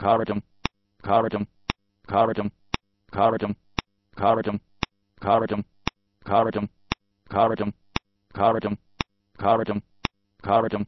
Coritum, Coritum, Coritum, Coritum, Coritum, Coritum, Coritum, Coritum, Coritum, Coritum, Coritum,